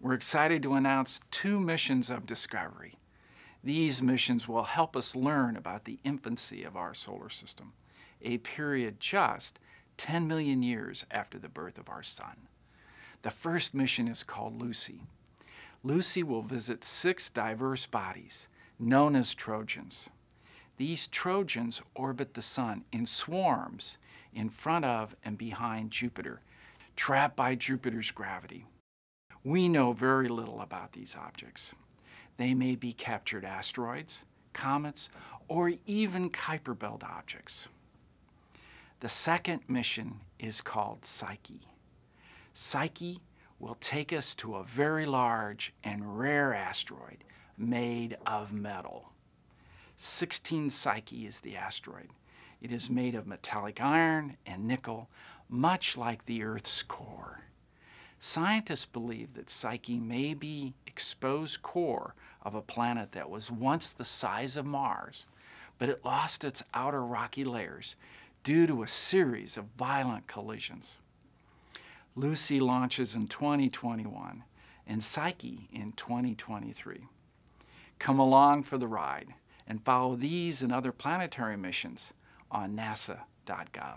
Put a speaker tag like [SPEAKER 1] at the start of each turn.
[SPEAKER 1] we're excited to announce two missions of discovery. These missions will help us learn about the infancy of our solar system, a period just 10 million years after the birth of our sun. The first mission is called Lucy. Lucy will visit six diverse bodies known as Trojans. These Trojans orbit the sun in swarms in front of and behind Jupiter, trapped by Jupiter's gravity. We know very little about these objects. They may be captured asteroids, comets, or even Kuiper Belt objects. The second mission is called Psyche. Psyche will take us to a very large and rare asteroid made of metal. 16 Psyche is the asteroid. It is made of metallic iron and nickel, much like the Earth's core. Scientists believe that Psyche may be exposed core of a planet that was once the size of Mars, but it lost its outer rocky layers due to a series of violent collisions. Lucy launches in 2021 and Psyche in 2023. Come along for the ride and follow these and other planetary missions on nasa.gov.